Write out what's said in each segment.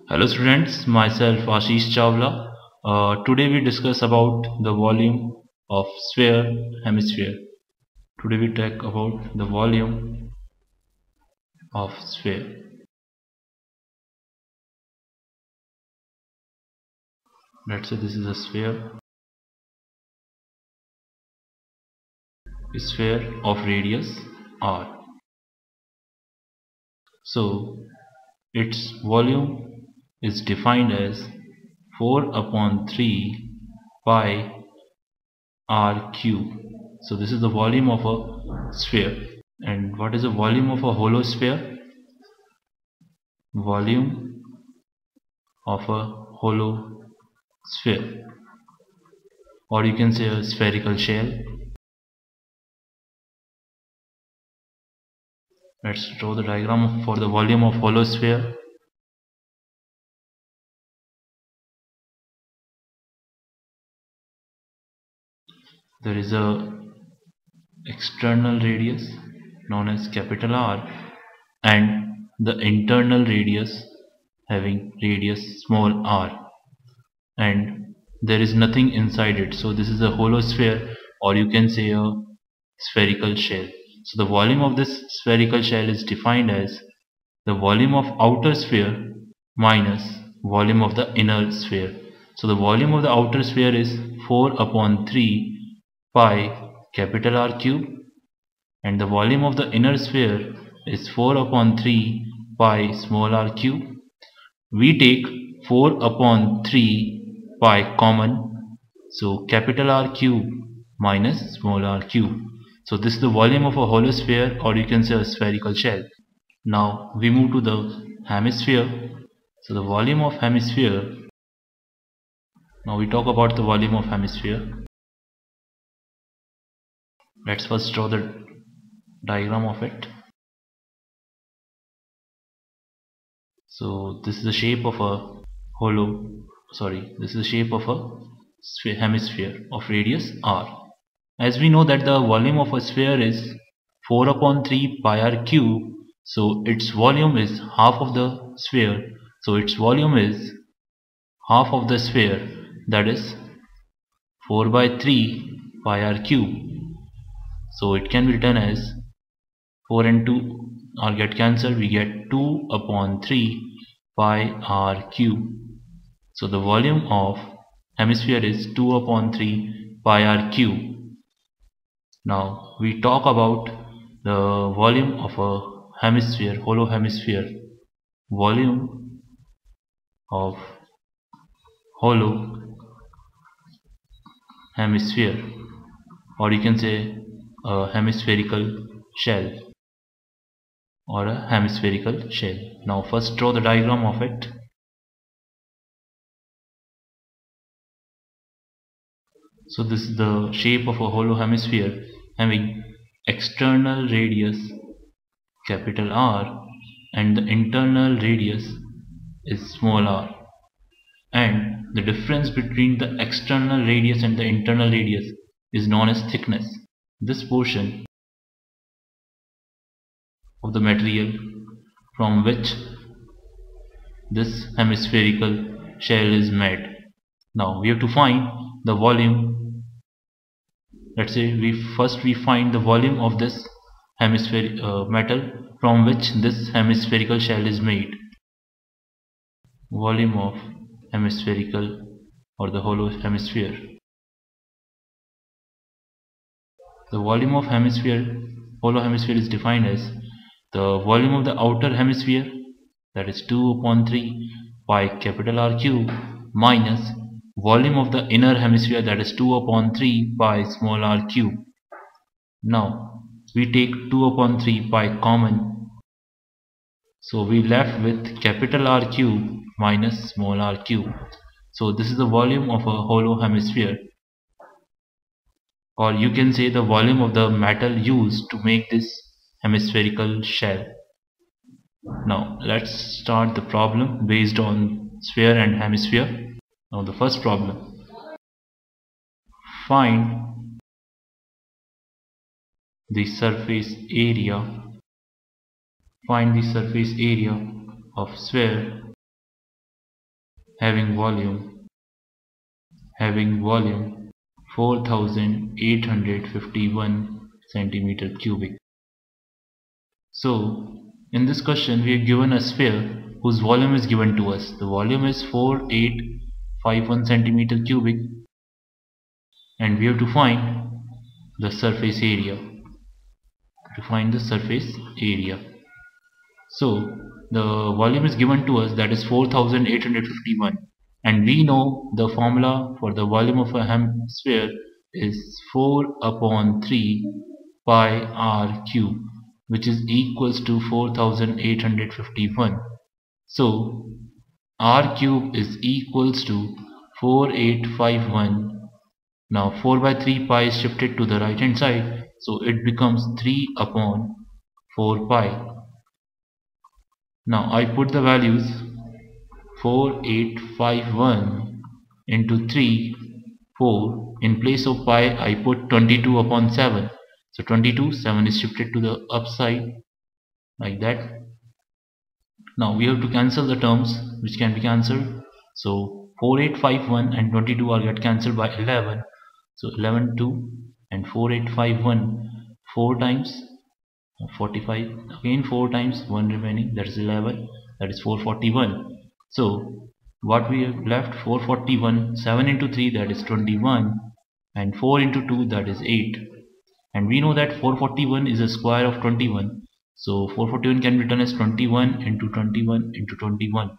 Hello students, myself Ashish Chawla. Uh, today we discuss about the volume of sphere hemisphere. Today we talk about the volume of sphere. Let's say this is a sphere. Sphere of radius r. So its volume is defined as 4 upon 3 pi r cube. So this is the volume of a sphere. And what is the volume of a hollow sphere? Volume of a hollow sphere. Or you can say a spherical shell. Let's draw the diagram for the volume of hollow sphere there is a external radius known as capital R and the internal radius having radius small r. And there is nothing inside it. So this is a hollow sphere or you can say a spherical shell. So the volume of this spherical shell is defined as the volume of outer sphere minus volume of the inner sphere. So the volume of the outer sphere is 4 upon 3 pi capital R cube and the volume of the inner sphere is 4 upon 3 pi small r cube. We take 4 upon 3 pi common so capital R cube minus small r cube. So this is the volume of a hollow sphere or you can say a spherical shell. Now we move to the hemisphere. So the volume of hemisphere. Now we talk about the volume of hemisphere let's first draw the diagram of it. So this is the shape of a hollow sorry this is the shape of a hemisphere of radius r. As we know that the volume of a sphere is 4 upon 3 pi r cube so its volume is half of the sphere. So its volume is half of the sphere that is 4 by 3 pi r cube so it can be written as 4 and 2 are get cancelled we get 2 upon 3 pi r cube. So the volume of hemisphere is 2 upon 3 pi r cube. Now we talk about the volume of a hemisphere hollow hemisphere. Volume of hollow hemisphere. Or you can say a hemispherical shell or a hemispherical shell. Now first draw the diagram of it. So this is the shape of a hollow hemisphere having external radius capital R and the internal radius is small r and the difference between the external radius and the internal radius is known as thickness this portion of the material from which this hemispherical shell is made. Now we have to find the volume. Let's say we first we find the volume of this hemisphere uh, metal from which this hemispherical shell is made. Volume of hemispherical or the hollow hemisphere The volume of hemisphere, hollow hemisphere is defined as the volume of the outer hemisphere that is 2 upon 3 pi capital R cube minus volume of the inner hemisphere that is 2 upon 3 pi small r cube. Now we take 2 upon 3 pi common so we left with capital R cube minus small r cube. So this is the volume of a hollow hemisphere or you can say the volume of the metal used to make this hemispherical shell. Now let's start the problem based on sphere and hemisphere. Now the first problem. Find the surface area find the surface area of sphere having volume having volume 4851 centimeter cubic. So in this question we are given a sphere whose volume is given to us. The volume is 4851 centimeter cubic and we have to find the surface area. To find the surface area. So the volume is given to us that is 4851 and we know the formula for the volume of a hemisphere is 4 upon 3 pi r cube which is equals to 4851 so r cube is equals to 4851 now 4 by 3 pi is shifted to the right hand side so it becomes 3 upon 4 pi. Now I put the values 4851 into 3 4 in place of pi I put 22 upon 7 so 22 7 is shifted to the upside like that. Now we have to cancel the terms which can be cancelled. So 4851 and 22 are get cancelled by 11 so 11 2 and 4851 4 times 45 again 4 times 1 remaining that is 11 that is 441 so what we have left 441 7 into 3 that is 21 and 4 into 2 that is 8 and we know that 441 is a square of 21 so 441 can be written as 21 into 21 into 21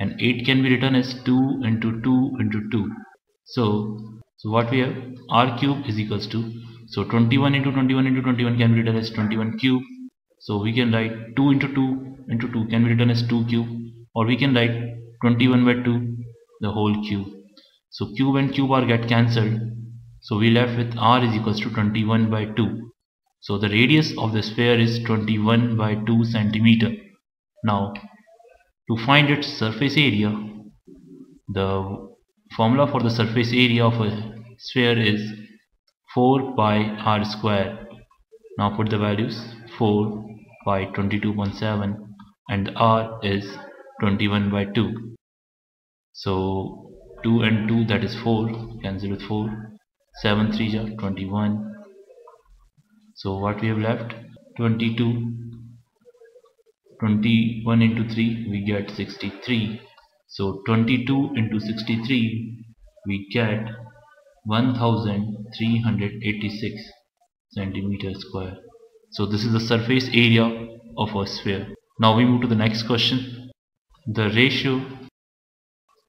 and 8 can be written as 2 into 2 into 2 so so what we have r cube is equals to so 21 into 21 into 21 can be written as 21 cube. So we can write 2 into 2 into 2 can be written as 2 cube or we can write 21 by 2 the whole cube so cube and cube are get cancelled. So we left with r is equals to 21 by 2 so the radius of the sphere is 21 by 2 centimeter. Now to find its surface area the formula for the surface area of a sphere is 4 pi r square. Now put the values 4 pi 22.7 and r is 21 by 2 so 2 and 2 that is 4 cancel with 4 7 3 ja 21 so what we have left 22 21 into 3 we get 63 so 22 into 63 we get 1386 centimeter square. So this is the surface area of a sphere. Now we move to the next question. The ratio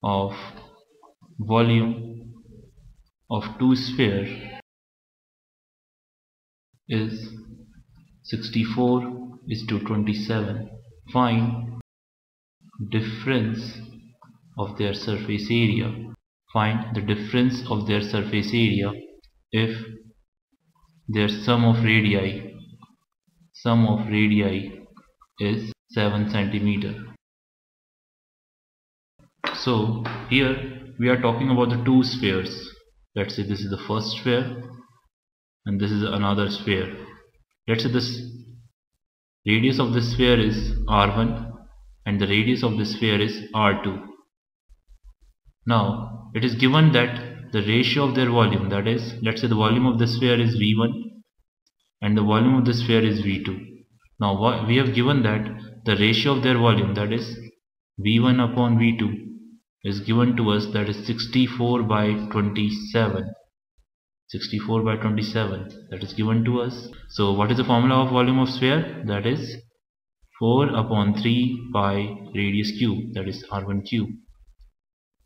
of volume of two sphere is 64 is to 27. Find difference of their surface area find the difference of their surface area if their sum of radii sum of radii is 7 centimeter so here we are talking about the two spheres. Let's say this is the first sphere and this is another sphere. Let's say this radius of this sphere is r1 and the radius of this sphere is r2 now it is given that the ratio of their volume that is let's say the volume of the sphere is V1 and the volume of the sphere is V2. Now we have given that the ratio of their volume that is V1 upon V2 is given to us that is 64 by 27 64 by 27 that is given to us. So what is the formula of volume of sphere? That is 4 upon 3 pi radius cube that is r1 cube.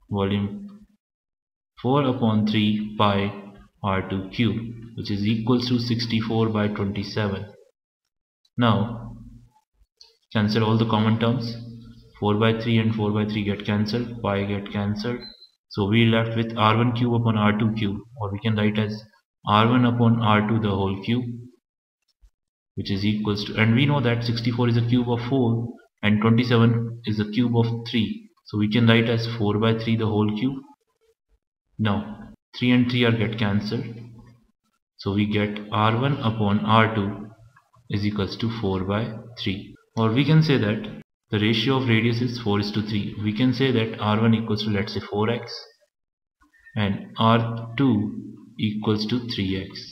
Volume 4 upon 3 pi r2 cube which is equals to 64 by 27 now cancel all the common terms 4 by 3 and 4 by 3 get cancelled pi get cancelled so we left with r1 cube upon r2 cube or we can write as r1 upon r2 the whole cube which is equals to and we know that 64 is a cube of 4 and 27 is a cube of 3 so we can write as 4 by 3 the whole cube. Now 3 and 3 are get cancelled. So we get R1 upon R2 is equals to 4 by 3. Or we can say that the ratio of radius is 4 is to 3 we can say that r1 equals to let's say 4x and r2 equals to 3x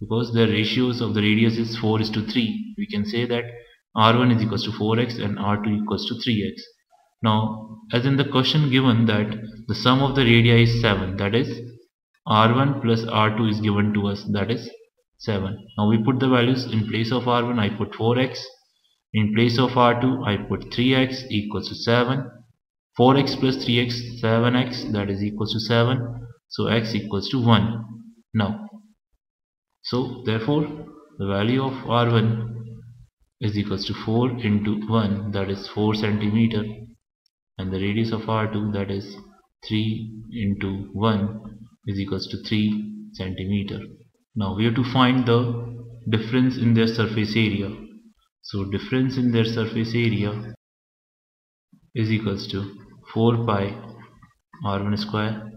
because the ratios of the radius is 4 is to 3 we can say that r1 is equals to 4x and r2 equals to 3x now as in the question given that the sum of the radii is 7 that is r1 plus r2 is given to us that is 7 now we put the values in place of r1 I put 4x in place of r2 I put 3x equals to 7 4x plus 3x 7x that is equals to 7 so x equals to 1 now so therefore the value of r1 is equals to 4 into 1 that is 4 centimeter. And the radius of r2 that is 3 into 1 is equals to 3 centimeter. Now we have to find the difference in their surface area so difference in their surface area is equals to 4 pi r1 square.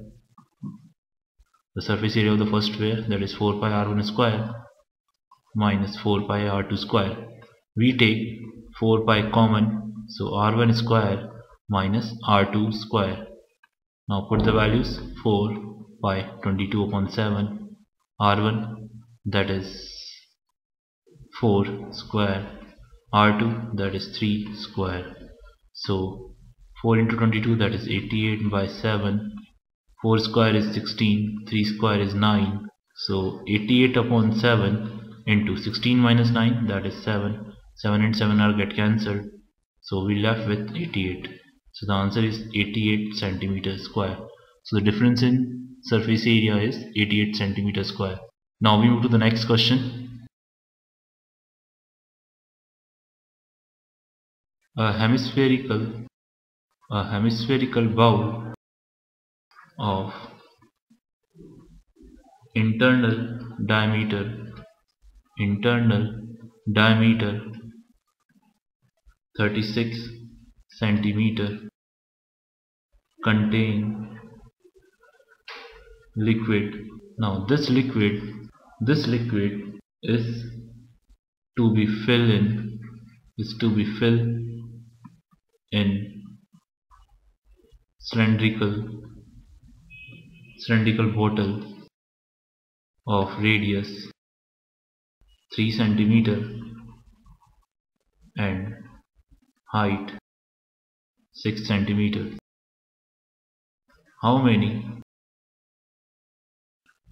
The surface area of the first sphere that is 4 pi r1 square minus 4 pi r2 square. We take 4 pi common so r1 square minus r2 square. Now put the values 4 pi 22 upon 7 r1 that is 4 square r2 that is 3 square. So 4 into 22 that is 88 by 7 4 square is 16 3 square is 9 so 88 upon 7 into 16 minus 9 that is 7 7 and 7 are get cancelled. So we left with 88 so the answer is 88 centimeter square. So the difference in surface area is 88 centimeter square. Now we move to the next question. A hemispherical a hemispherical bowl of internal diameter internal diameter 36 centimeter contain liquid. Now this liquid this liquid is to be filled in is to be filled in cylindrical cylindrical bottle of radius 3 centimeter and height 6 centimeter how many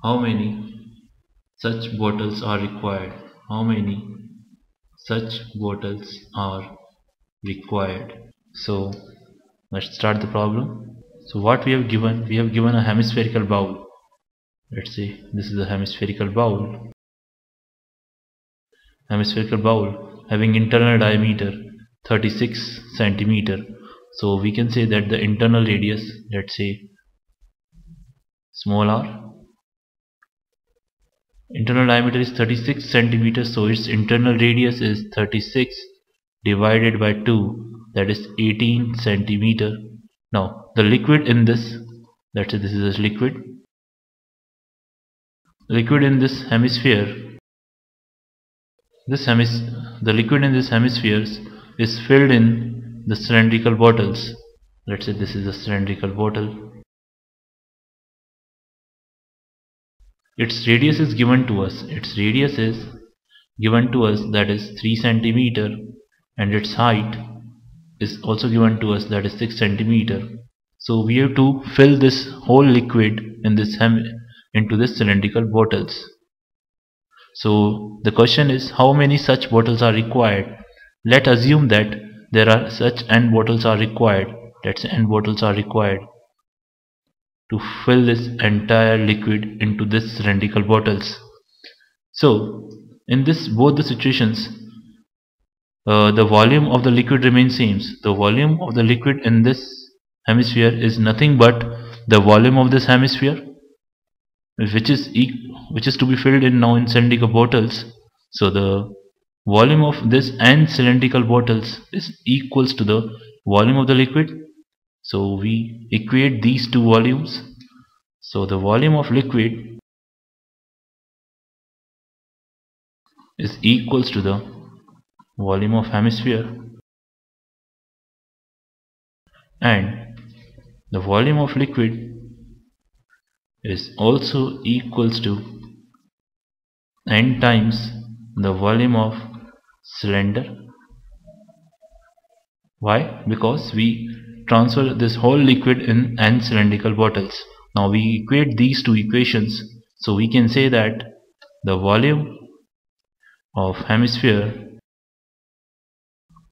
how many such bottles are required? How many such bottles are required? So let's start the problem. So what we have given? We have given a hemispherical bowl. Let's say this is a hemispherical bowl. Hemispherical bowl having internal diameter 36 centimeter. So we can say that the internal radius, let's say small r internal diameter is 36 centimeters so its internal radius is 36 divided by 2 that is 18 centimeter. Now the liquid in this let's say this is a liquid. Liquid in this hemisphere this hemis the liquid in this hemispheres is filled in the cylindrical bottles. Let's say this is a cylindrical bottle. Its radius is given to us. Its radius is given to us that is 3 centimeter and its height is also given to us that is 6 centimeter. So we have to fill this whole liquid in this into this cylindrical bottles. So the question is how many such bottles are required? Let assume that there are such n bottles are required. Let's say n bottles are required to fill this entire liquid into this cylindrical bottles. So in this both the situations uh, the volume of the liquid remains same. The volume of the liquid in this hemisphere is nothing but the volume of this hemisphere which is which is to be filled in now in cylindrical bottles. So the volume of this n cylindrical bottles is equals to the volume of the liquid. So we equate these two volumes. So the volume of liquid is equals to the volume of hemisphere. And the volume of liquid is also equals to n times the volume of cylinder. Why? Because we transfer this whole liquid in n cylindrical bottles. Now we equate these two equations. So we can say that the volume of hemisphere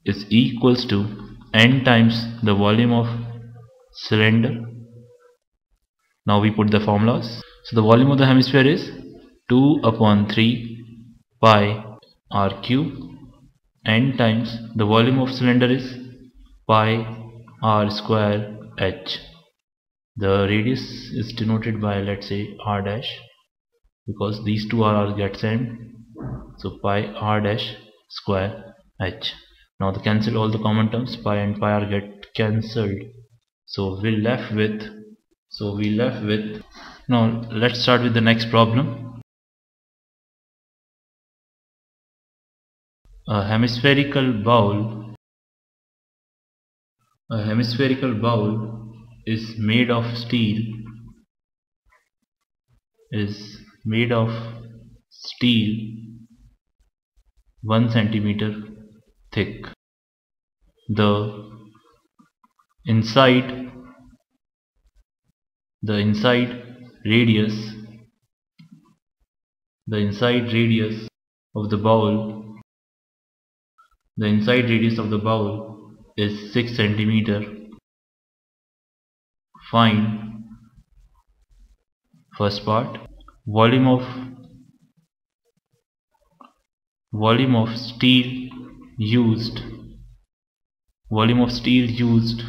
is equals to n times the volume of cylinder. Now we put the formulas. So the volume of the hemisphere is 2 upon 3 pi r cube. N times the volume of cylinder is pi r square h. The radius is denoted by let's say r dash because these two are get same so pi r dash square h now to cancel all the common terms pi and pi are get cancelled. So we left with so we left with now let's start with the next problem. A hemispherical bowl a hemispherical bowl is made of steel is made of steel 1 centimeter thick. The inside the inside radius the inside radius of the bowl the inside radius of the bowl is 6 centimeter. Find first part. Volume of volume of steel used. Volume of steel used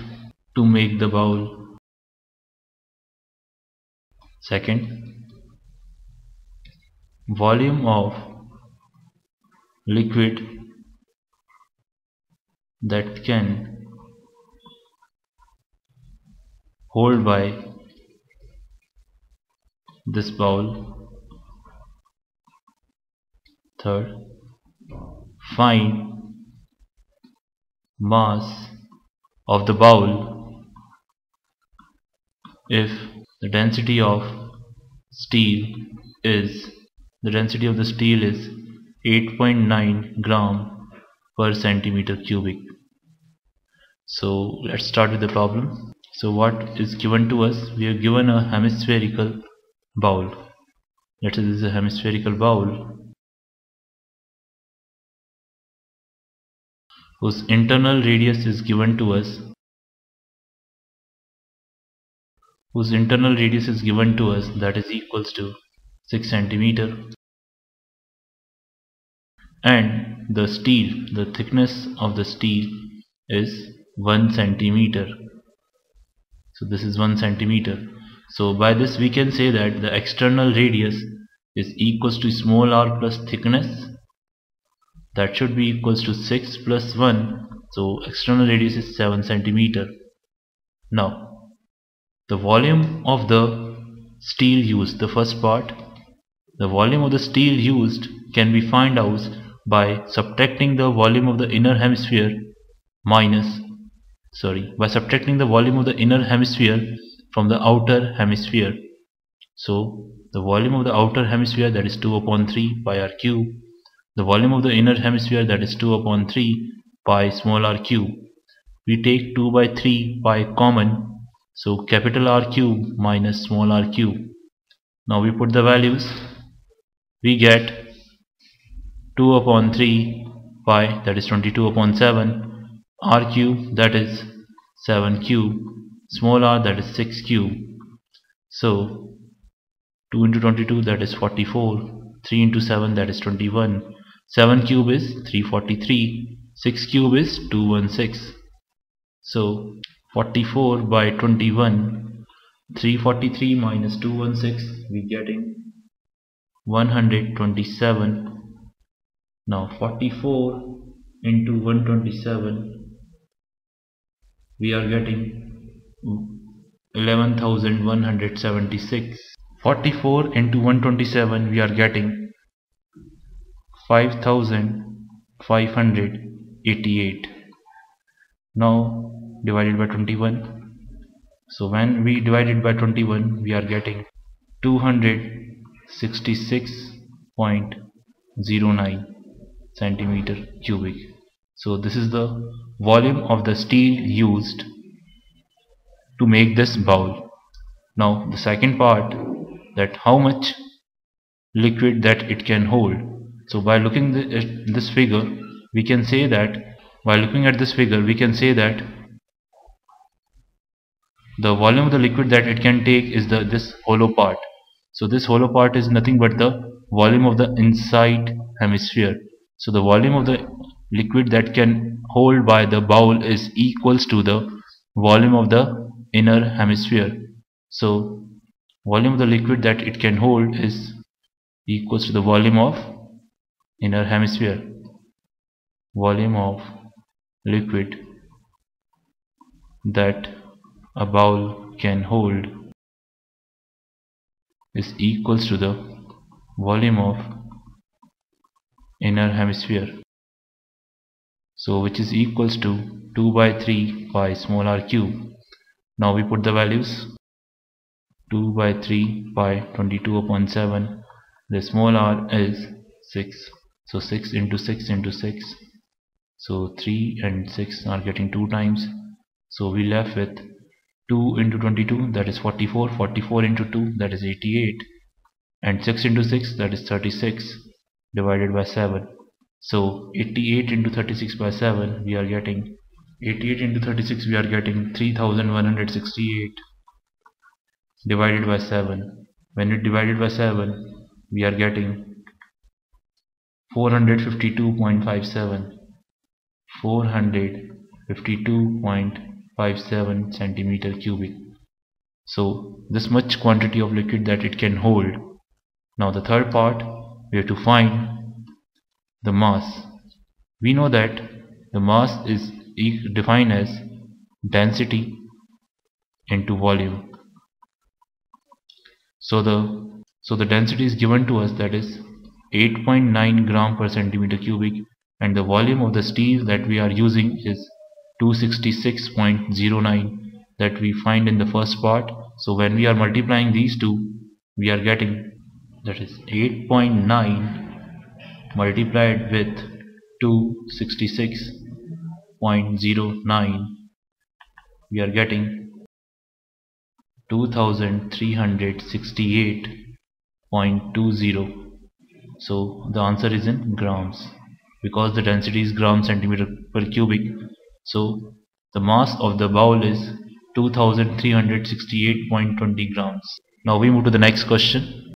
to make the bowl. Second volume of liquid that can hold by this bowl. Third find mass of the bowl if the density of steel is the density of the steel is 8.9 gram per centimeter cubic. So let's start with the problem. So what is given to us? We are given a hemispherical bowl. Let's say this is a hemispherical bowl whose internal radius is given to us whose internal radius is given to us that is equals to 6 centimeter and the steel the thickness of the steel is 1 centimeter. So this is 1 centimeter. So by this we can say that the external radius is equals to small r plus thickness that should be equals to 6 plus 1 so external radius is 7 centimeter. Now the volume of the steel used the first part the volume of the steel used can be find out by subtracting the volume of the inner hemisphere minus sorry by subtracting the volume of the inner hemisphere from the outer hemisphere. So the volume of the outer hemisphere that is 2 upon 3 pi r cube the volume of the inner hemisphere that is 2 upon 3 pi small r cube. We take 2 by 3 pi common so capital R cube minus small r cube. Now we put the values. We get 2 upon 3 pi that is 22 upon 7 r cube that is 7 cube small r that is 6 cube. So 2 into 22 that is 44 3 into 7 that is 21 7 cube is 343 6 cube is 216 so 44 by 21 343 minus 216 we getting 127 now 44 into 127 we are getting 11176 44 into 127 we are getting 5588 now divided by 21 so when we divide it by 21 we are getting 266.09 centimeter cubic. So this is the volume of the steel used to make this bowl. Now the second part that how much liquid that it can hold so by looking at this figure we can say that by looking at this figure we can say that the volume of the liquid that it can take is the this hollow part. So this hollow part is nothing but the volume of the inside hemisphere. So the volume of the liquid that can hold by the bowl is equals to the volume of the inner hemisphere. So volume of the liquid that it can hold is equals to the volume of inner hemisphere. Volume of liquid that a bowl can hold is equals to the volume of inner hemisphere. So which is equals to 2 by 3 pi small r cube. Now we put the values. 2 by 3 pi 22 upon 7 the small r is 6 so 6 into 6 into 6 so 3 and 6 are getting 2 times. So we left with 2 into 22 that is 44 44 into 2 that is 88 and 6 into 6 that is 36 divided by 7 so 88 into 36 by 7 we are getting 88 into 36 we are getting 3168 divided by 7 when it divided by 7 we are getting 452.57 452.57 57 centimeter cubic. So this much quantity of liquid that it can hold. Now the third part we have to find the mass. We know that the mass is defined as density into volume. So the so the density is given to us that is 8.9 gram per centimeter cubic and the volume of the steel that we are using is 266.09 that we find in the first part. So when we are multiplying these two we are getting that is 8.9 multiplied with 266.09 we are getting 2368.20 so the answer is in grams because the density is gram centimeter per cubic so the mass of the bowl is 2368.20 grams. Now we move to the next question.